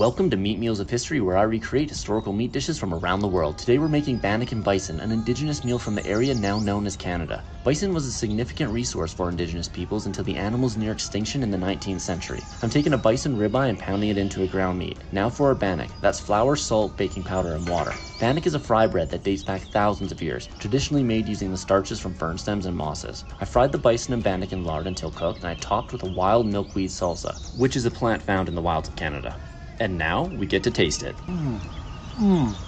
Welcome to Meat Meals of History, where I recreate historical meat dishes from around the world. Today we're making Bannock and bison, an indigenous meal from the area now known as Canada. Bison was a significant resource for indigenous peoples until the animals near extinction in the 19th century. I'm taking a bison ribeye and pounding it into a ground meat. Now for our bannock. That's flour, salt, baking powder, and water. Bannock is a fry bread that dates back thousands of years, traditionally made using the starches from fern stems and mosses. I fried the bison and bannock in lard until cooked, and I topped with a wild milkweed salsa, which is a plant found in the wilds of Canada. And now we get to taste it. Mmm.